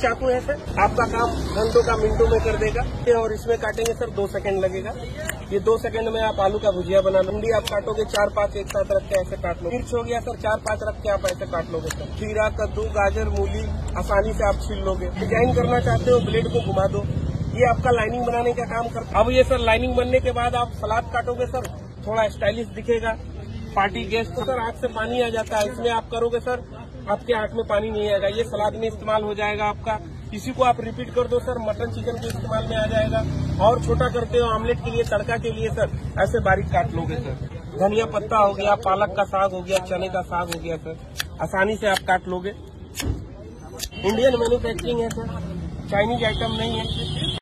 चाकू है सर। आपका काम घंटों का, मिनटों में कर देगा। और इसमें काटेंगे सर, दो सेकंड लगेगा। ये दो सेकंड में आप आलू का भुजिया बना भिंडी आप काटोगे, चार पाँच एक साथ रख के ऐसे काट लो। मिर्च हो गया सर, चार पाँच रख के आप ऐसे काट लोगे सर। खीरा, कद्दू, गाजर, मूली, आसानी से आप छील लोगे। डिज़ाइन करना चाहते हो, ब्लेड को घुमा दो। ये आपका लाइनिंग बनाने का काम कर अब ये सर, लाइनिंग बनने के बाद आप सलाद काटोगे सर। थोड़ा स्टाइलिश दिखेगा। पार्टी गेस्ट तो सर आँख से पानी आ जाता है। इसमें आप करोगे सर आपके आँख में पानी नहीं आएगा, ये सलाद में इस्तेमाल हो जाएगा आपका। इसी को आप रिपीट कर दो, सर, मटन चिकन के इस्तेमाल में आ जाएगा। और छोटा करते हो ऑमलेट के लिए, तड़का के लिए, सर, ऐसे बारीक काट लोगे, सर। धनिया पत्ता हो गया, पालक का साग हो गया, चने का साग हो गया, सर। आसानी से आप काट लोगे। इंडियन मैन्युफैक्चरिंग है, सर। चाइनीज़ आइटम नहीं है।